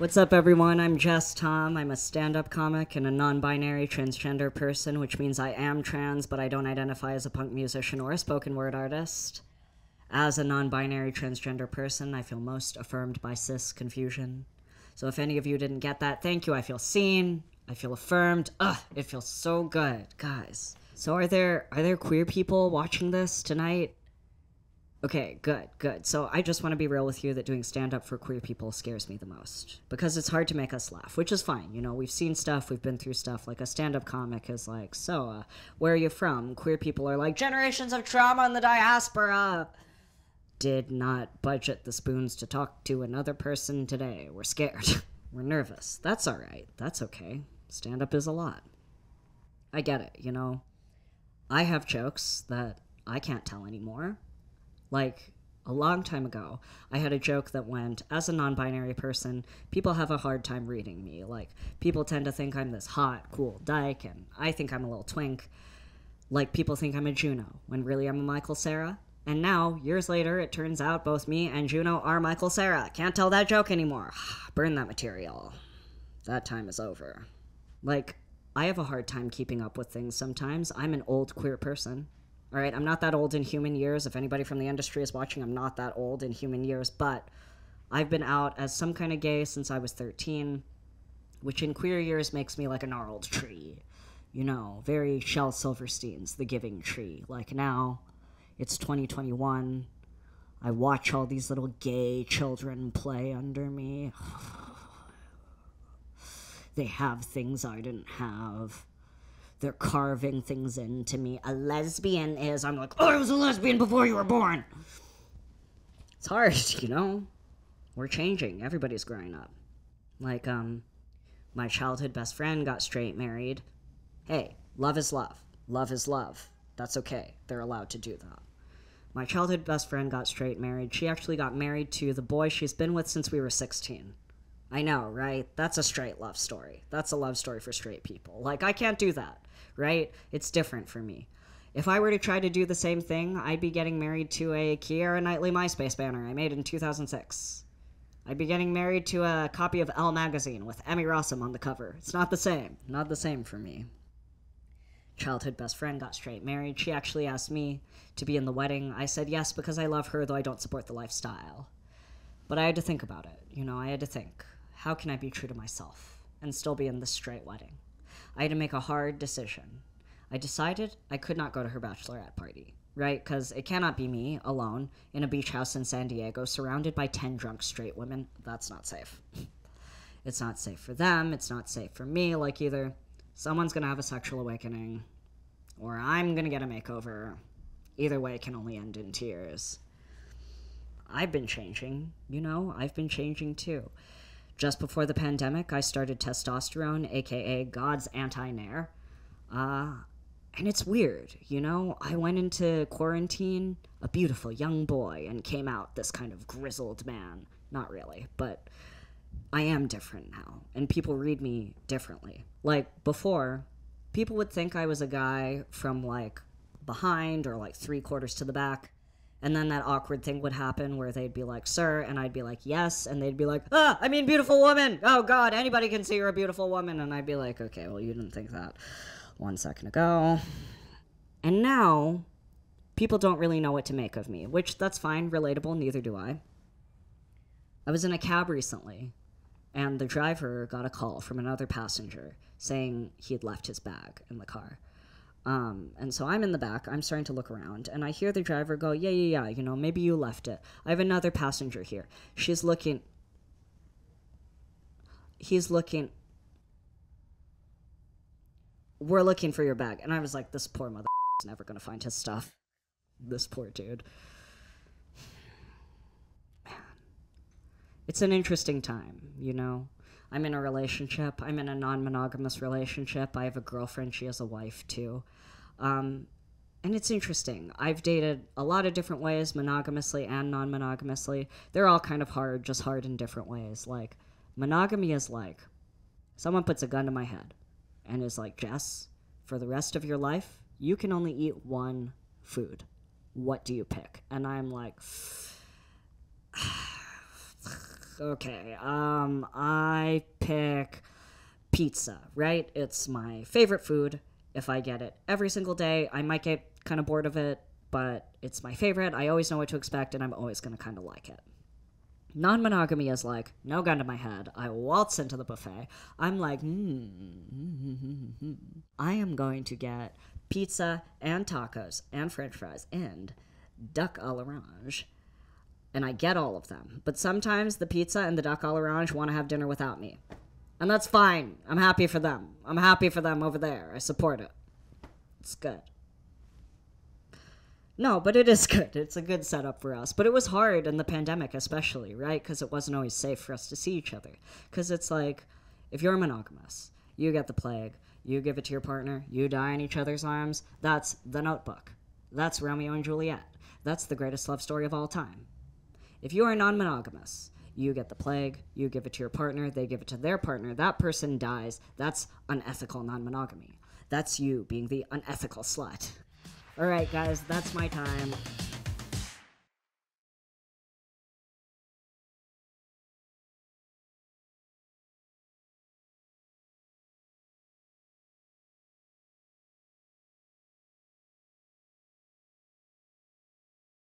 What's up, everyone? I'm Jes Tom. I'm a stand up comic and a non binary transgender person, which means I am trans, but I don't identify as a punk musician or a spoken word artist. As a non binary transgender person, I feel most affirmed by cis confusion. So if any of you didn't get that, thank you. I feel seen. I feel affirmed. Ugh, it feels so good, guys. So are there are there queer people watching this tonight? Okay, good, good. So I just want to be real with you that doing stand up for queer people scares me the most because it's hard to make us laugh, which is fine. You know, we've seen stuff, we've been through stuff. Like a stand up comic is like, so, uh, where are you from? Queer people are like, generations of trauma in the diaspora. Did not budget the spoons to talk to another person today. We're scared. We're nervous. That's all right. That's okay. Stand up is a lot. I get it, you know. I have jokes that I can't tell anymore like a long time ago, I had a joke that went, as a non binary person, people have a hard time reading me. Like, people tend to think I'm this hot, cool dyke, and I think I'm a little twink. Like, people think I'm a Juno, when really I'm a Michael Cera. And now, years later, it turns out both me and Juno are Michael Cera. Can't tell that joke anymore. Burn that material. That time is over. Like, I have a hard time keeping up with things sometimes. I'm an old queer person. All right, I'm not that old in human years. If anybody from the industry is watching, I'm not that old in human years, but I've been out as some kind of gay since I was 13, which in queer years makes me like a gnarled tree. You know, very Shel Silverstein's The Giving Tree. Like now, it's 2021. I watch all these little gay children play under me. they have things I didn't have they're carving things into me. A lesbian is, I'm like, oh, I was a lesbian before you were born. It's hard, you know? We're changing. Everybody's growing up. Like, um, my childhood best friend got straight married. Hey, love is love. Love is love. That's okay. They're allowed to do that. My childhood best friend got straight married. She actually got married to the boy she's been with since we were 16. I know, right? That's a straight love story. That's a love story for straight people. Like, I can't do that right? It's different for me. If I were to try to do the same thing, I'd be getting married to a Keira Knightley MySpace banner I made in 2006. I'd be getting married to a copy of Elle magazine with Emmy Rossum on the cover. It's not the same. Not the same for me. Childhood best friend got straight married. She actually asked me to be in the wedding. I said yes because I love her, though I don't support the lifestyle. But I had to think about it. You know, I had to think how can I be true to myself and still be in this straight wedding? I had to make a hard decision. I decided I could not go to her bachelorette party, right? Because it cannot be me alone in a beach house in San Diego surrounded by 10 drunk straight women. That's not safe. it's not safe for them. It's not safe for me. Like, either someone's going to have a sexual awakening or I'm going to get a makeover. Either way, can only end in tears. I've been changing, you know, I've been changing too. Just before the pandemic, I started testosterone, aka God's anti nair. Uh, and it's weird, you know? I went into quarantine a beautiful young boy and came out this kind of grizzled man. Not really, but I am different now, and people read me differently. Like before, people would think I was a guy from like behind or like three quarters to the back. And then that awkward thing would happen where they'd be like, sir, and I'd be like, yes. And they'd be like, ah, I mean, beautiful woman. Oh, God, anybody can see you're a beautiful woman. And I'd be like, okay, well, you didn't think that one second ago. And now, people don't really know what to make of me, which that's fine, relatable, neither do I. I was in a cab recently, and the driver got a call from another passenger saying he had left his bag in the car. Um, and so I'm in the back. I'm starting to look around, and I hear the driver go, "Yeah, yeah, yeah. You know, maybe you left it. I have another passenger here. She's looking. He's looking. We're looking for your bag." And I was like, "This poor mother is never gonna find his stuff. This poor dude." Man, it's an interesting time, you know. I'm in a relationship. I'm in a non monogamous relationship. I have a girlfriend. She has a wife too. Um, and it's interesting. I've dated a lot of different ways, monogamously and non monogamously. They're all kind of hard, just hard in different ways. Like, monogamy is like someone puts a gun to my head and is like, Jes, for the rest of your life, you can only eat one food. What do you pick? And I'm like, Okay, um, I pick pizza, right? It's my favorite food. If I get it every single day, I might get kind of bored of it, but it's my favorite. I always know what to expect, and I'm always going to kind of like it. Non monogamy is like, no gun to my head. I waltz into the buffet. I'm like, hmm, hmm, hmm, hmm I am going to get pizza and tacos and french fries and duck a l'orange. And I get all of them. But sometimes the pizza and the duck a l'orange want to have dinner without me. And that's fine. I'm happy for them. I'm happy for them over there. I support it. It's good. No, but it is good. It's a good setup for us. But it was hard in the pandemic, especially, right? Because it wasn't always safe for us to see each other. Because it's like, if you're monogamous, you get the plague, you give it to your partner, you die in each other's arms. That's the notebook. That's Romeo and Juliet. That's the greatest love story of all time. If you are non monogamous, you get the plague, you give it to your partner, they give it to their partner, that person dies. That's unethical non monogamy. That's you being the unethical slut. All right, guys, that's my time.